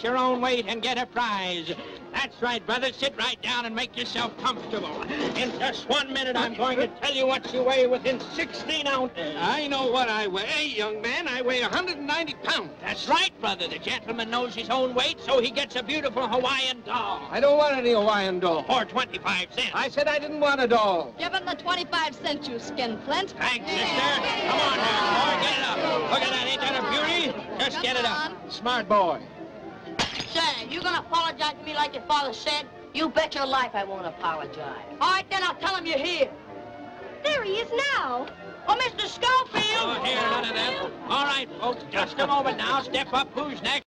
guess your own weight and get a prize. That's right, brother. Sit right down and make yourself comfortable. In just one minute, I'm going to tell you what you weigh within 16 ounces. I know what I weigh, young man. I weigh 190 pounds. That's right, brother. The gentleman knows his own weight, so he gets a beautiful Hawaiian doll. I don't want any Hawaiian doll. For 25 cents. I said I didn't want a doll. Give him the 25 cents, you skinflint. Thanks, sister. Come on now, boy. Get it up. Look at that. Ain't that a beauty? Just Come get it up. on. Smart boy. Say, You're gonna apologize to me like your father said? You bet your life I won't apologize. All right, then I'll tell him you're here. There he is now. Oh, Mr. Schofield! Oh, here, none of that. All right, folks, just a moment now. Step up. Who's next?